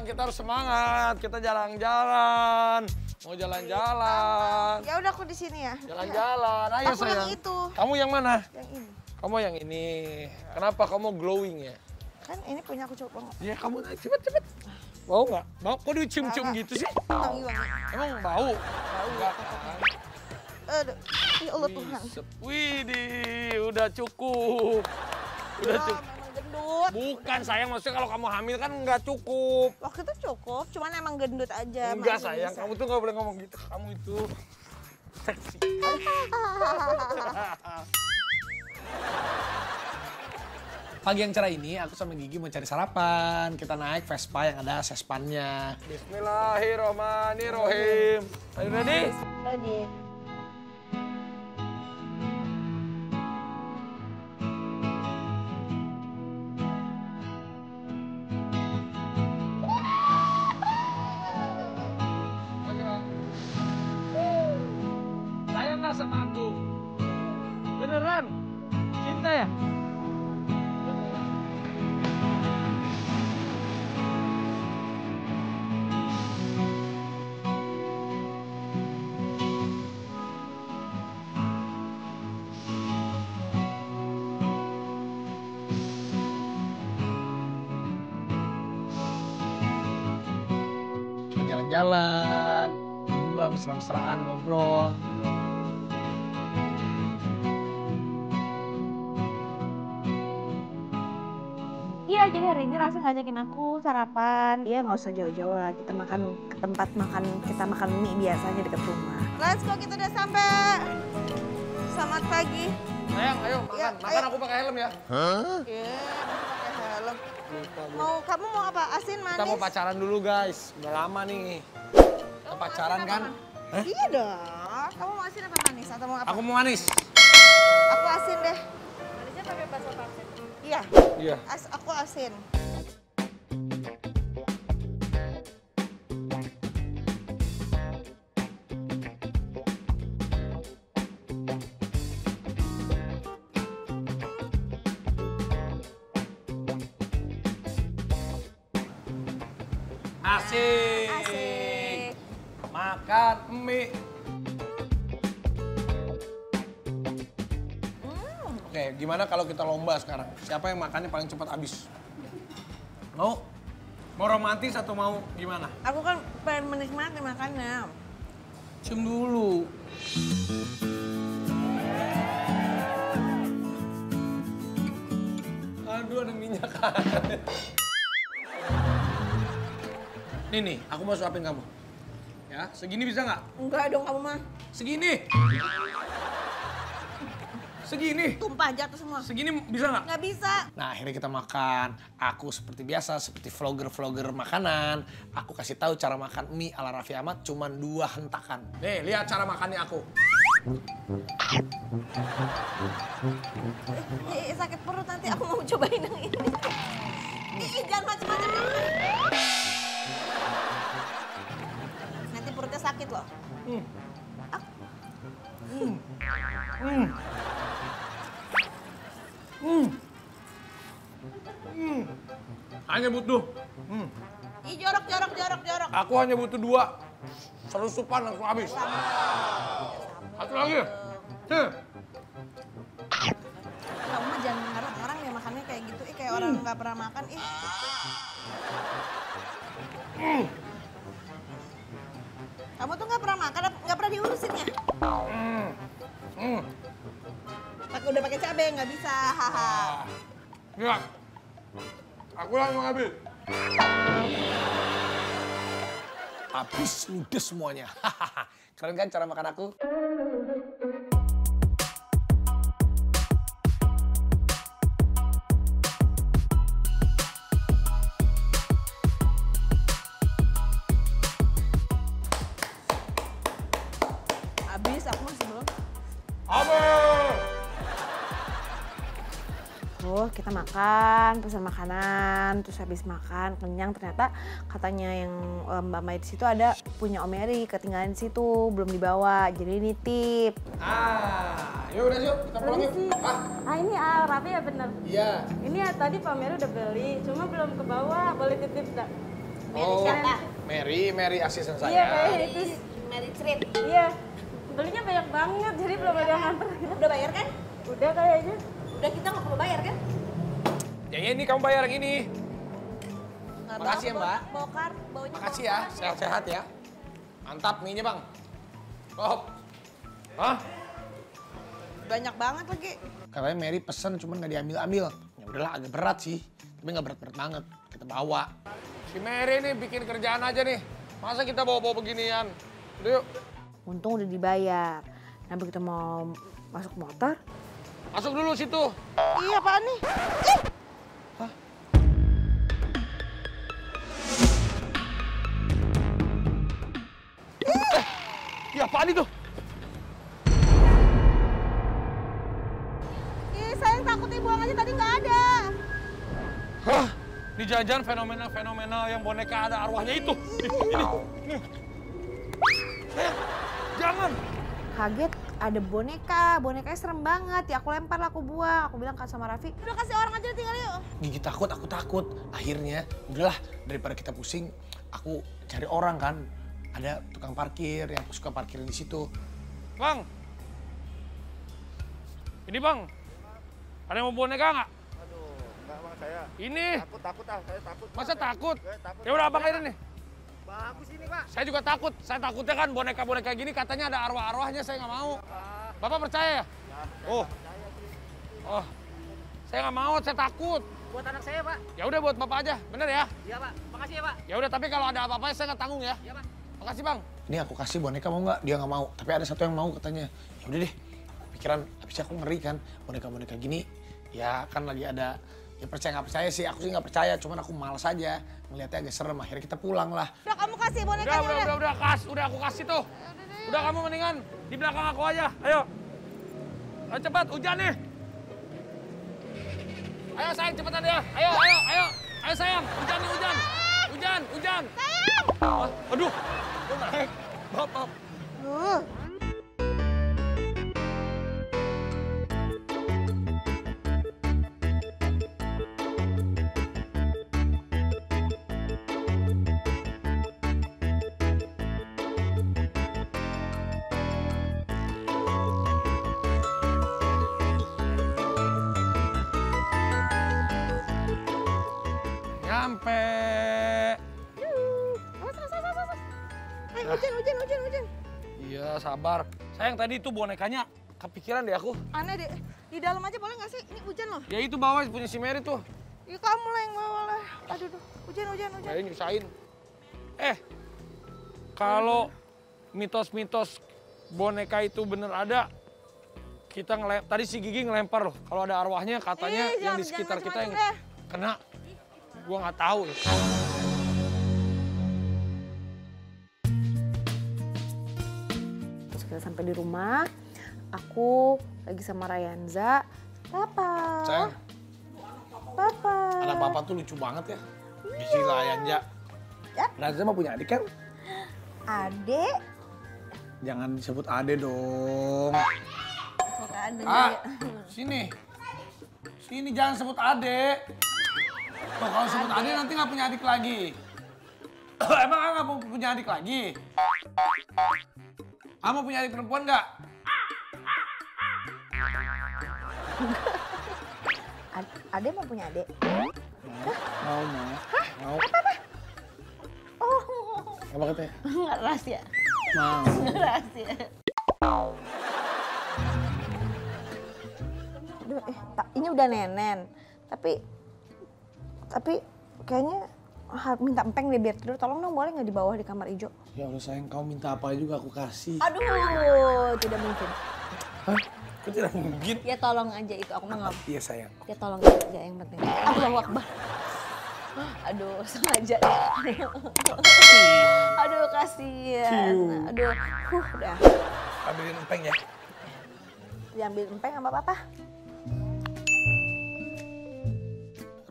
sayang, kita harus semangat. Kita jalan-jalan. Mau jalan-jalan. Ya udah aku di sini ya. Jalan-jalan. Ayo Aku sayang. yang itu. Kamu yang mana? Yang ini. Kamu yang ini. Kenapa kamu glowing ya? Kan ini punya aku coba banget. Ya kamu cepet cepet. Bau nggak? Bau? Kok dicium-cium gitu sih? Wangi. Emang bau? Bau nggak kan? Aduh. Ya Allah Tuhan. Widih, udah cukup. Udah Ya, cukup. Gendut. Bukan sayang, maksudnya kalau kamu hamil kan nggak cukup. Waktu itu cukup, cuman emang gendut aja. Enggak masih sayang, bisa. kamu tuh nggak boleh ngomong gitu. Kamu itu seksi. Pagi yang cerah ini aku sama Gigi mau cari sarapan. Kita naik Vespa yang ada sespannya. Bismillahirrahmanirrahim. Are you ready? Ready. Cinta ya? Jalan-jalan, mesra-mesraan ngobrol. Iya, jadi hari ini langsung ngajakin aku sarapan. Iya, nggak usah jauh-jauh lah. Kita makan ke tempat makan, kita makan mie biasanya deket rumah. Let's go, kita udah sampai. Selamat pagi. Sayang, ayo makan. Ya, makan ayo. aku pakai helm ya. Iya, pakai helm. Mau kamu mau apa? Asin manis? Kita mau pacaran dulu guys. Udah lama nih. Kita pacaran kan? Hah? Iya dong. Kamu mau asin apa manis atau mau apa? Aku mau manis. Aku asin deh. Manisnya pakai bakso pangsit. Iya, Iya. as aku asin. Asik. Asik. Makan mie. Oke, gimana kalau kita lomba sekarang? Siapa yang makannya paling cepat habis? Mau? Mau romantis atau mau gimana? Aku kan pengen menikmati makannya. Cium dulu. Aduh, ada minyak. nih nih, aku mau suapin kamu. Ya, segini bisa nggak? Enggak dong kamu mah. Segini. Segini. Tumpah jatuh semua. Segini bisa nggak? Nggak bisa. Nah akhirnya kita makan. Aku seperti biasa, seperti vlogger-vlogger makanan. Aku kasih tahu cara makan mie ala Raffi Ahmad cuma dua hentakan. Nih lihat cara makannya aku. Ih, sakit perut nanti aku mau cobain yang ini. Ih, jangan macam-macam. Nanti perutnya sakit loh. Hmm. Ah. Hmm. Hmm. Hmm. Hmm. Hanya butuh. Hmm. Ih, jorok, jorok, jorok, jorok. Aku hanya butuh dua. Selusupan langsung habis. Satu lagi. Nih. Kamu mah jangan ngarang orang yang makannya kayak gitu. Ih, kayak orang nggak pernah makan. Ih. Kamu tuh nggak pernah makan, nggak nggak bisa, haha. Ah. Lihat. Aku langsung habis. Habis ludes semuanya. Keren kan cara makan aku? Tuh, kita makan, pesan makanan, terus habis makan kenyang ternyata katanya yang eh, Mbak Mai di situ ada punya Om Eri ketinggalan di situ belum dibawa jadi nitip. Ah, yuk udah yuk kita pulang yuk. Ah, Ah ini ah, Raffi ya bener. iya. Ini ya tadi Pak Meru udah beli, cuma belum ke bawah. Boleh titip enggak? Oh, siapa? Mary, Mary asisten saya. Iya itu. Mary Street. Iya. Belinya banyak banget, jadi belum ada yang nganter. Udah bayar kan? Udah kayaknya. Udah kita nggak perlu bayar kan? Ya ini kamu bayar yang ini. Nggak Makasih ya, Mbak. Bawa kar, baunya Makasih ya, sehat-sehat ya. Mantap mie-nya bang. Kop. Hah? Banyak banget lagi. Katanya Mary pesen cuman nggak diambil-ambil. Ya udahlah agak berat sih, tapi nggak berat-berat banget. Kita bawa. Si Mary nih bikin kerjaan aja nih. Masa kita bawa-bawa beginian? Udah yuk. Untung udah dibayar. Nah begitu mau masuk motor. Masuk dulu situ. Iya apaan nih? Ya apaan itu? Ih sayang takut buang aja tadi nggak ada. Hah? Di jajan fenomena-fenomena yang boneka ada arwahnya itu. Ini, ini. Sayang, jangan. Kaget ada boneka, bonekanya serem banget. Ya aku lempar lah, aku buang. Aku bilang sama Raffi, udah kasih orang aja tinggal yuk. Gigi takut, aku takut. Akhirnya, udahlah daripada kita pusing, aku cari orang kan. Ada tukang parkir yang suka parkirin di situ. Bang, ini bang, ada yang mau boneka nggak? Aduh, enggak bang saya. Ini, Takut, takut ah, saya takut. Bang. masa takut? Saya takut. Ya udah abang aja nih. Bagus ini pak. Saya juga takut. Saya takutnya kan boneka-boneka gini katanya ada arwah-arwahnya, saya nggak mau. Bapak percaya ya? Oh. Oh. Saya nggak mau, saya takut. Buat anak saya pak. Ya udah buat bapak aja, bener ya? Iya pak. Makasih ya pak. Ya udah, tapi kalau ada apa-apa saya nggak tanggung ya. Iya pak. Makasih bang. Ini aku kasih boneka mau nggak? Dia nggak mau. Tapi ada satu yang mau katanya. Ya udah deh. Pikiran, habis aku ngeri kan boneka-boneka gini. Ya kan lagi ada. Ya percaya nggak percaya sih. Aku sih nggak percaya. Cuman aku malas aja. Ngeliatnya agak serem. Akhirnya kita pulang lah. Udah kamu kasih Udah, bonekanya udah, udah, udah, kas, udah aku kasih tuh. Udah kamu mendingan di belakang aku aja. Ayo. Ayo cepat, hujan nih. Ayo sayang cepetan ya. Ayo, ayo, ayo. Ayo sayang, hujan nih hujan. Hujan, hujan. Sayang. aduh, Đúng rồi Bóp bóp Ừ Camper! Eh, hujan, hujan, hujan, hujan. Iya, sabar. Sayang tadi itu bonekanya kepikiran deh aku. Aneh deh. Di dalam aja boleh nggak sih? Ini hujan loh. Ya itu bawa punya si Mary tuh. Ya kamu lah yang bawa lah. Aduh, aduh. Hujan, hujan, hujan. Saya nyusahin. Eh, kalau mitos-mitos boneka itu bener ada, kita ngelem tadi si Gigi ngelempar loh. Kalau ada arwahnya katanya Ih, yang jangan- di sekitar jangan kita yang macem-macem kena. Gua nggak tahu. ya. Sampai di rumah, aku lagi sama Rayanza. Papa, Sayang, papa. ada papa tuh lucu banget ya. Gila Yanja. Ya. Raza mah punya adik kan? Adek. Jangan disebut ade dong. Ah, sini. Sini jangan sebut ade. Tuh, kalau sebut ade nanti nggak punya adik lagi. Emang nggak mau punya adik lagi? Kamu punya adik perempuan nggak? Ad- adek mau punya adek? Mau, mau. Mau. Oh, Apa katanya? nggak rahasia. Mau. rahasia. Aduh, eh, ini udah nenen. Tapi, tapi kayaknya minta empeng deh biar tidur. Tolong dong boleh nggak di bawah di kamar hijau? Ya Allah sayang, kau minta apa juga aku kasih. Aduh, tidak mungkin. Hah? Kok tidak mungkin? Ya tolong aja itu, aku mah. Iya sayang. Ya tolong aja yang penting. Allahu Akbar. Aduh, sengaja ya. Aduh, kasihan. Aduh, huh, udah. Ambilin empeng ya. Diambil empeng sama papa.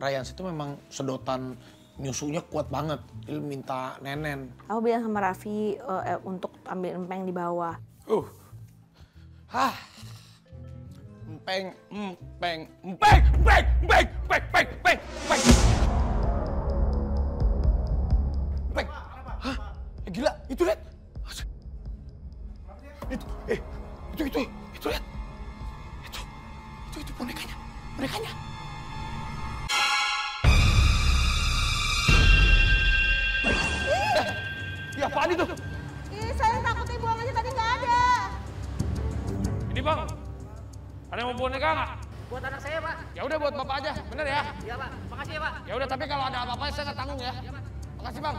Ryan itu memang sedotan nyusunya kuat banget. Dia minta nenen. Aku bilang sama Raffi uh, untuk ambil empeng di bawah. Uh. Hah. Empeng, empeng, empeng, empeng, empeng, empeng, empeng. Apaan itu? Ih, saya takutnya buang aja tadi nggak ada. Ini bang, ada yang mau boneka nggak? Buat anak saya, Pak. Ya udah buat bapak aja, bener ya? Iya, Pak. Makasih ya, Pak. Ya udah tapi kalau ada apa-apa saya nggak tanggung ya. Makasih bang.